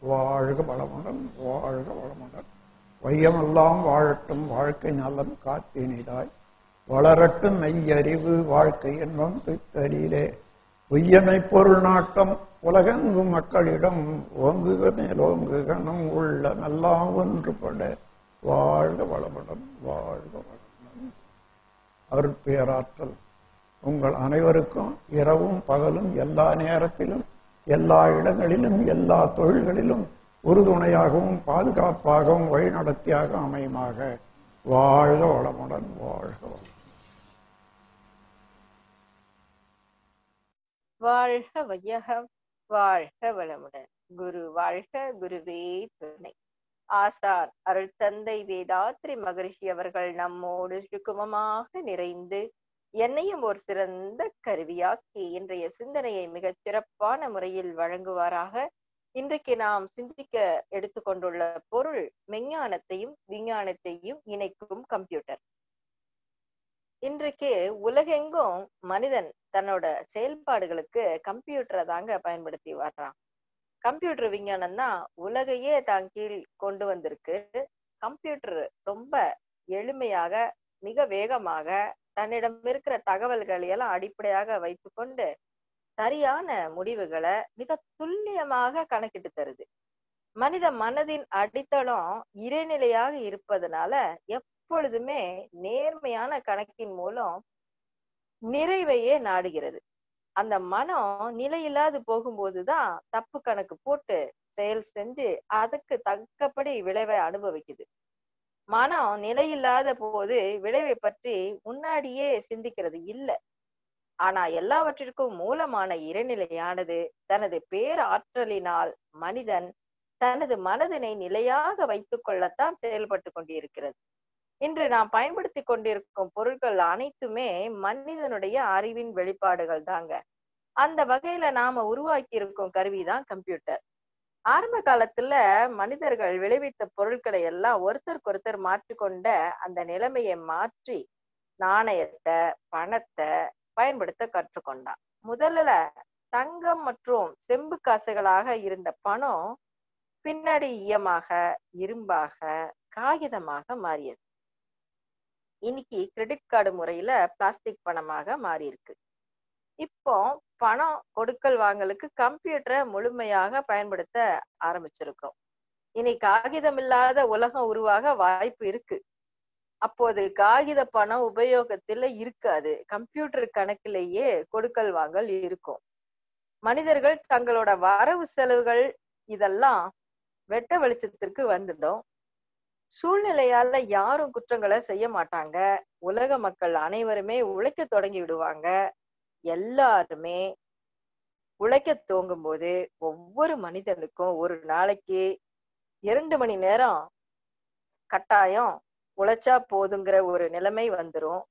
வாழ்க வளமுடன் வாழ்க வளமுடன். வையமெல்லாம் வாழட்டும் வாழ்க்கை நலம் காத்தினிதாய். வளரட்டும் மெய்யறிவு வாழ்க்கை என்பம் துத்தரிலே உய்யமை பொருள் நாட்டம் உலகெங்கும் மக்களிடம். ஓங்குக மேலோங்குகனும் உள்ள எல்லாம் ஒன்றுபட. வாழ்க வளமுடன் வாழ்க வளமுடன். அருட்பேராற்றல். உங்கள் அனைவருக்கும் இரவும் பகலும் எல்லா நேரத்திலும் எல்லா இடங்களிலும் எல்லா தொழில்களிலும் உறுதுணையாகவும் பாதுகாப்பாகவும் வழிநடத்தியாக அமையுமாக. வாழ்க வளமுடன் வாழ்க வாழ்க வையகம் வாழ்க வளமுடன். குரு வாழ்க குருவே துணை. ஆசான் அருள் தந்தை வேதாத்ரி மகரிஷி அவர்கள் நம்மோடு சுக்குமமாக நிறைந்து என்னையும் ஒரு சிறந்த கருவியாக்கி இன்றைய சிந்தனையை மிகச் சிறப்பான முறையில் வழங்குவாராக. இன்றைக்கு நாம் சிந்திக்க எடுத்துக்கொண்டுள்ள பொருள் மெஞ்ஞானத்தையும் விஞ்ஞானத்தையும் இணைக்கும் கம்ப்யூட்டர். இன்றைக்கு உலகெங்கும் மனிதன் தன்னோட செயல்பாடுகளுக்கு கம்ப்யூட்டரை தாங்க பயன்படுத்தி வர்றான். கம்ப்யூட்டர் விஞ்ஞானம் தான் உலகையே தான் கீழ் கொண்டு வந்திருக்கு. கம்ப்யூட்டர் ரொம்ப எளிமையாக மிக வேகமாக தன்னிடம் இருக்கிற தகவல்களை எல்லாம் அடிப்படையாக வைத்துக்கொண்டு சரியான முடிவுகளை மிக துல்லியமாக கணக்கிட்டு தருது. மனித மனதின் அடித்தளம் இறைநிலையாக இருப்பதனால எப்பொழுதுமே நேர்மையான கணக்கின் மூலம் நிறைவையே நாடுகிறது. அந்த மனம் நிலையில்லாது போகும்போதுதான் தப்பு கணக்கு போட்டு செயல் செஞ்சு அதுக்கு தக்கபடி விளைவை அனுபவிக்குது. மனம் நிலையில்லாத போது விளைவை பற்றி முன்னாடியே சிந்திக்கிறது இல்லை. ஆனா எல்லாவற்றிற்கும் மூலமான இறைநிலையானது தனது பேராற்றலினால் மனிதன் தனது மனதினை நிலையாக வைத்துக் கொள்ளத்தான் செயல்பட்டு கொண்டிருக்கிறது. இன்று நாம் பயன்படுத்தி கொண்டிருக்கும் பொருட்கள் அனைத்துமே மனிதனுடைய அறிவின் வெளிப்பாடுகள் தாங்க அந்த வகையில நாம உருவாக்கி இருக்கும் கருவிதான் கம்ப்யூட்டர். ஆரம்ப காலத்துல மனிதர்கள் விளைவித்த பொருட்களை எல்லாம் ஒருத்தருக்கு ஒருத்தர் மாற்றிக்கொண்ட அந்த நிலைமையை மாற்றி நாணயத்தை பணத்தை பயன்படுத்த கற்றுக்கொண்டான். முதல்ல தங்கம் மற்றும் செம்பு காசுகளாக இருந்த பணம் பின்னாடி ஈயமாக இரும்பாக காகிதமாக மாறியது. இன்னைக்கு கிரெடிட் கார்டு முறையில பிளாஸ்டிக் பணமாக மாறி இருக்கு இப்போ பணம் கொடுக்கல் வாங்கலுக்கு கம்ப்யூட்டரை முழுமையாக பயன்படுத்த ஆரம்பிச்சிருக்கோம். இனி காகிதம் இல்லாத உலகம் உருவாக வாய்ப்பு இருக்கு. அப்போது காகித பணம் உபயோகத்துல இருக்காது. கம்ப்யூட்டர் கணக்கிலேயே கொடுக்கல் வாங்கல் இருக்கும். மனிதர்கள் தங்களோட வரவு செலவுகள் இதெல்லாம் வெட்ட வெளிச்சத்திற்கு வந்துடும். சூழ்நிலையால யாரும் குற்றங்களை செய்ய மாட்டாங்க. உலக மக்கள் அனைவருமே உழைக்க தொடங்கி விடுவாங்க. எல்லாருமே உழைக்க துவங்கும் போது ஒவ்வொரு மனிதனுக்கும் ஒரு நாளைக்கு இரண்டு மணி நேரம் கட்டாயம் உழைச்சா போதுங்கிற ஒரு நிலைமை வந்துரும்.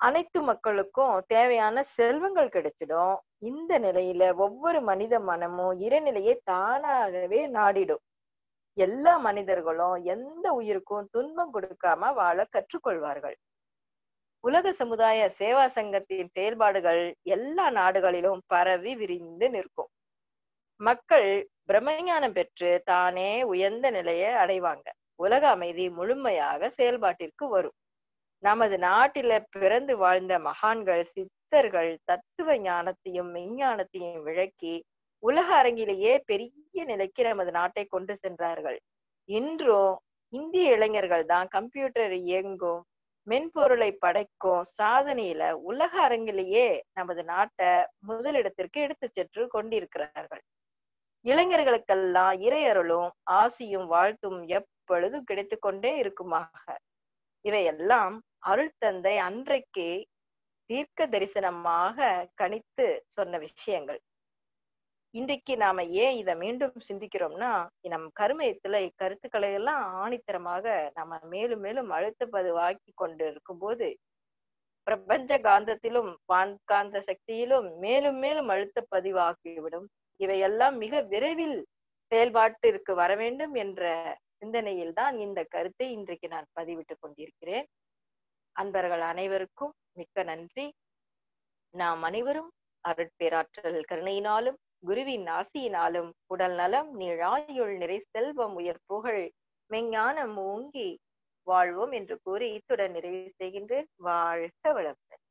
அனைத்து மக்களுக்கும் தேவையான செல்வங்கள் கிடைச்சிடும். இந்த நிலையில ஒவ்வொரு மனித மனமும் இறைநிலையை தானாகவே நாடிடும். எல்லா மனிதர்களும் எந்த உயிருக்கும் துன்பம் கொடுக்காம வாழ கற்றுக்கொள்வார்கள். உலக சமுதாய சேவா சங்கத்தின் செயல்பாடுகள் எல்லா நாடுகளிலும் பரவி விரிந்து நிற்கும். மக்கள் பிரம்மஞானம் பெற்று தானே உயர்ந்த நிலையை அடைவாங்க. உலக அமைதி முழுமையாக செயல்பாட்டிற்கு வரும். நமது நாட்டில பிறந்து வாழ்ந்த மகான்கள் சித்தர்கள் தத்துவ ஞானத்தையும் மெஞ்ஞானத்தையும் விளக்கி உலக அரங்கிலேயே பெரிய நிலைக்கு நமது நாட்டை கொண்டு சென்றார்கள். இன்றும் இந்திய இளைஞர்கள் தான் கம்ப்யூட்டர் இயங்கும் மென்பொருளை படைக்கும் சாதனையில உலக அரங்கிலேயே நமது நாட்டை முதலிடத்திற்கு எடுத்து சென்று கொண்டிருக்கிறார்கள். இளைஞர்களுக்கெல்லாம் இறையருளும் ஆசியும் வாழ்த்தும் எப்பொழுதும் கிடைத்து கொண்டே இருக்குமாக. இவையெல்லாம் அருள் தந்தை அன்றைக்கு தீர்க்க தரிசனமாக கணித்து சொன்ன விஷயங்கள். இன்றைக்கு நாம ஏன் இதை மீண்டும் சிந்திக்கிறோம்னா நம் கருமயத்துல இக்கருத்துக்களை எல்லாம் ஆணித்தரமாக நம்ம மேலும் மேலும் அழுத்த பதிவாக்கி கொண்டு இருக்கும்போது பிரபஞ்ச காந்தத்திலும் வான்காந்த சக்தியிலும் மேலும் மேலும் அழுத்த பதிவாகிவிடும் இவையெல்லாம் மிக விரைவில் செயல்பாட்டிற்கு வர வேண்டும் என்ற சிந்தனையில் தான் இந்த கருத்தை இன்றைக்கு நான் பதிவிட்டுக் கொண்டிருக்கிறேன். அன்பர்கள் அனைவருக்கும் மிக்க நன்றி. நாம் அனைவரும் அருட்பேராற்றல் கருணையினாலும் குருவின் ஆசியினாலும் உடல் நலம் நீழாயுள் நிறை செல்வம் உயர் புகழ் மெஞ்ஞானம் ஓங்கி வாழ்வோம் என்று கூறி இத்துடன் நிறைவு செய்கின்றேன். வாழ்க வளமுடன்.